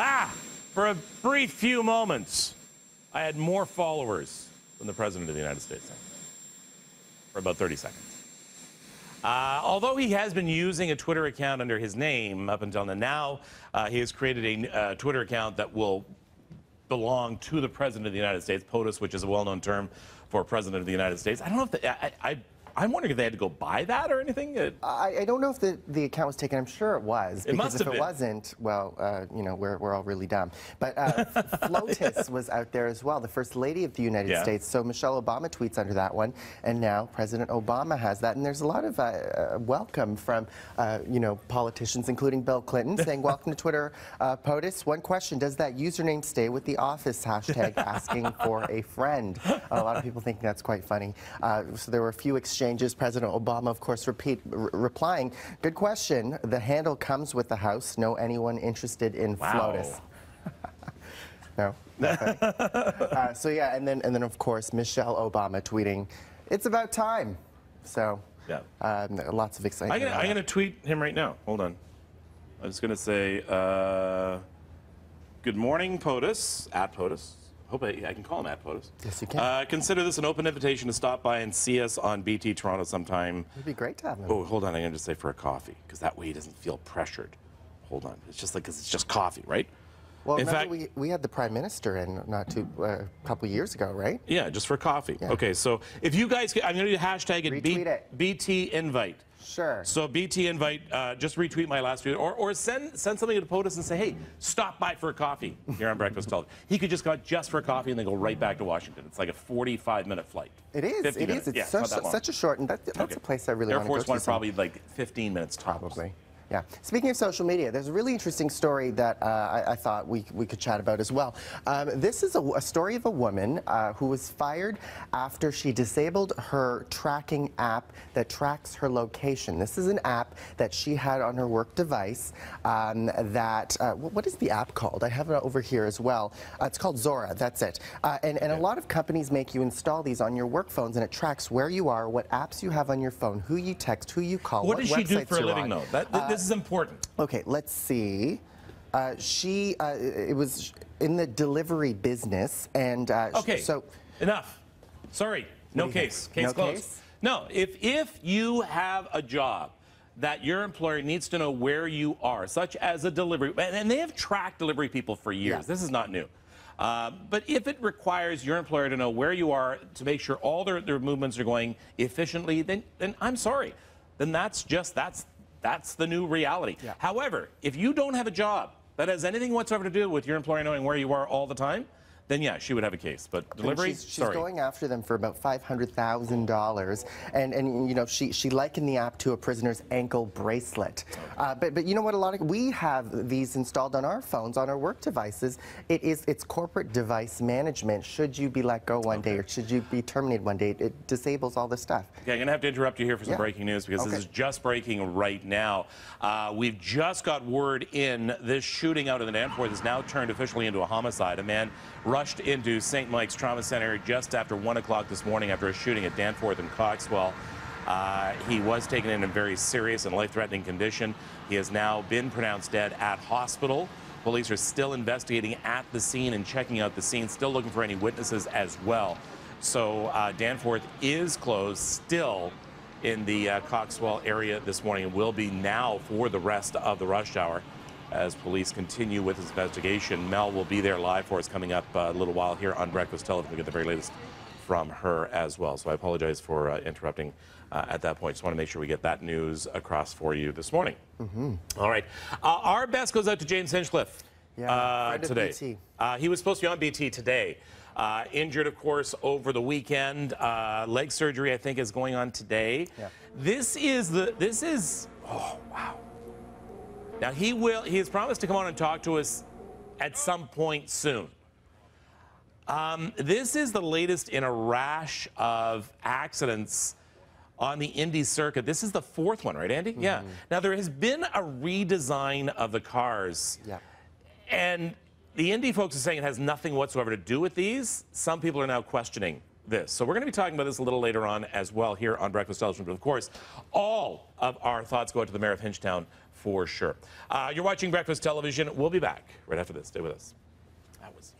Ah, for a brief few moments, I had more followers than the President of the United States. For about 30 seconds. Uh, although he has been using a Twitter account under his name up until now, uh, he has created a uh, Twitter account that will belong to the President of the United States, POTUS, which is a well-known term for President of the United States. I don't know if the, I, I I'm wondering if they had to go buy that or anything. It, I, I, don't know if the, the account was taken. I'm sure it was. It because must if it been. wasn't, well, uh, you know, we're, we're all really dumb. But uh, FLOTUS was out there as well, the First Lady of the United Yeah. States. So Michelle Obama tweets under that one, and now President Obama has that. And there's a lot of uh, uh, welcome from, uh, you know, politicians, including Bill Clinton, saying, welcome to Twitter, uh, POTUS. One question, does that username stay with the office? Hashtag asking for a friend. A lot of people think that's quite funny. Uh, so there were a few exchanges. President Obama, of course, repeat, replying, good question. The handle comes with the house. Know anyone interested in Wow. FLOTUS? No. uh, so yeah, and then and then of course Michelle Obama tweeting, "It's about time." So Yeah. um, lots of excitement. I'm gonna, I'm gonna tweet him right now. Hold on. I'm just gonna say, uh, good morning, POTUS, at POTUS. Hope I, I can call him at POTUS. Yes, you can. Uh, consider this an open invitation to stop by and see us on BT Toronto sometime. It'd be great to have him. Oh, hold on. I'm gonna just say for a coffee, because that way he doesn't feel pressured. Hold on. It's just like, cause it's just coffee, right? Well, in fact- we, we had the prime minister in not too uh, a couple years ago, right? Yeah, just for coffee. Yeah. Okay, so if you guys, I'm gonna do hashtag it, Retweet it. BT invite. Sure. So BT invite, uh, just retweet my last tweet, or, or send send something to POTUS and say, hey, stop by for a coffee here on Breakfast Television. He could just go out just for a coffee and then go right back to Washington. It's like a 45 minute flight. It is. 50 It is. minutes. It's Yeah, such, not that long. such a short, and that, that's Okay. a place I really Air want to go Force to. One probably like 15 minutes tops. Probably. Yeah. Speaking of social media, there's a really interesting story that uh, I, I thought we, we could chat about as well. Um, this is a, a story of a woman uh, who was fired after she disabled her tracking app that tracks her location. This is an app that she had on her work device. Um, that uh, what is the app called? I have it over here as well. Uh, it's called Xora. That's it. Uh, and and a lot of companies make you install these on your work phones, and it tracks where you are, what apps you have on your phone, who you text, who you call. What does she do for a living, on. though? That, th- this is important. Okay, let's see. Uh, she, uh, it was in the delivery business, and uh, Okay. so enough. Sorry. No think? case. Case No closed. case? No. If if you have a job that your employer needs to know where you are, such as a delivery, and and they have tracked delivery people for years. Yeah. This is not new. Uh, but if it requires your employer to know where you are to make sure all their, their movements are going efficiently, then then I'm sorry. Then that's just that's that's the new reality. Yeah. However, if you don't have a job that has anything whatsoever to do with your employer knowing where you are all the time, then yeah, she would have a case. But delivery, she's, she's sorry. going after them for about five hundred thousand dollars, and and you know she she likened the app to a prisoner's ankle bracelet. Uh, but but you know what? A lot of we have these installed on our phones on our work devices. It is it's corporate device management. Should you be let go one day or should you be terminated one day? It disables all this stuff. Okay, I'm going to have to interrupt you here for some Yeah. breaking news because Okay. this is just breaking right now. Uh, we've just got word in this shooting out in the Danforth has now turned officially into a homicide. A man rushed into St. Mike's Trauma Center just after 1 o'clock this morning after a shooting at Danforth and Coxwell. Uh, he was taken in a very serious and life-threatening condition. He has now been pronounced dead at hospital. Police are still investigating at the scene and checking out the scene, still looking for any witnesses as well. So uh, Danforth is closed still in the uh, Coxwell area this morning and will be now for the rest of the rush hour as police continue with this investigation. Mel will be there live for us coming up uh, a little while here on Breakfast Television. We get the very latest from her as well. So I apologize for uh, interrupting uh, at that point. Just want to make sure we get that news across for you this morning. All right. Uh, our best goes out to James Hinchcliffe Yeah, uh, today. Uh, he was supposed to be on BT today. Uh, injured, of course, over the weekend. Uh, leg surgery, I think, is going on today. Yeah. This is the. This is. Oh wow. Now he will. He has promised to come on and talk to us at some point soon. Um, this is the latest in a rash of accidents on the Indy circuit. This is the fourth one, right, Andy? Yeah. Now there has been a redesign of the cars. Yeah. And the Indy folks are saying it has nothing whatsoever to do with these. Some people are now questioning this. So we're going to be talking about this a little later on as well here on Breakfast Television. But of course, all of our thoughts go out to the mayor of Hinchtown for sure. Uh, you're watching Breakfast Television. We'll be back right after this. Stay with us. That was.